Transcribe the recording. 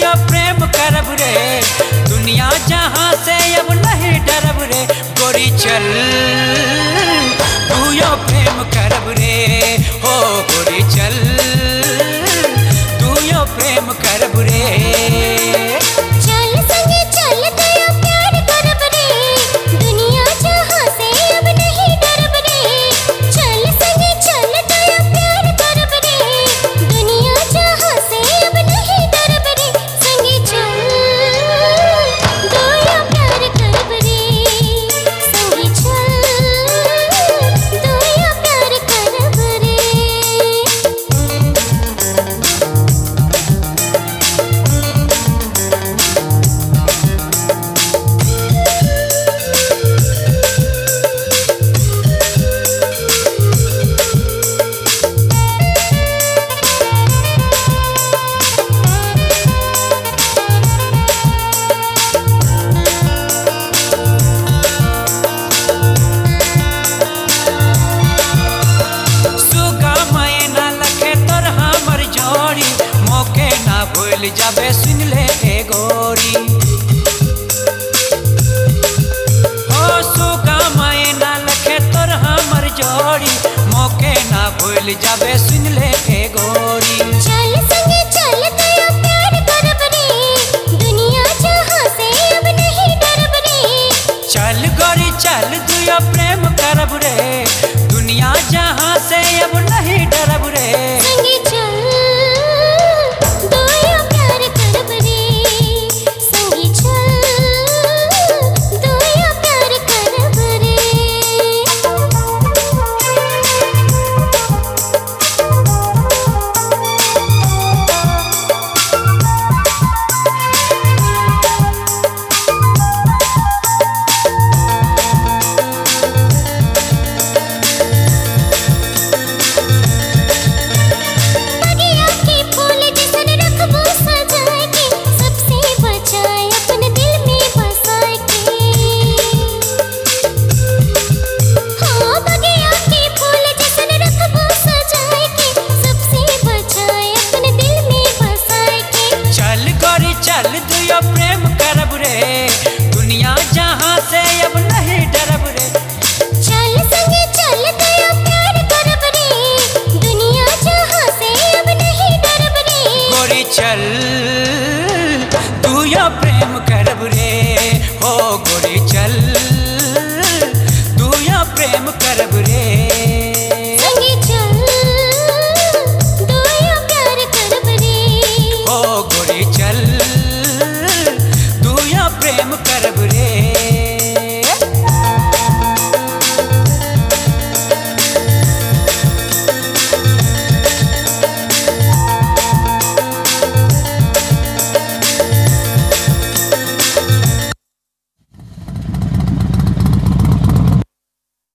दुया प्रेम करब रे। दुनिया जहाँ से अब नहीं डरब रे। गोरी चल। भूल जाबे सुन ले गोरी। हो सुगा मैना लखे तोर हमर जोड़ी। मौके ना भूल जाबे सुन ले गोरी। चल संगे चल प्यार करब रे दुनिया जहाँ से अब नहीं डरब रे चल गोरी चल दुया प्रेम चल दुयो प्रेम करब रे। दुनिया जहाँ से अब नहीं डरब रे। चल संगे चल दुयो प्यार करब रे। दुनिया जहाँ से अब नहीं डरब रे। गोरी चल दुयो प्रेम करब रे। हो गोरी चल दुयो प्रेम करब रे। you.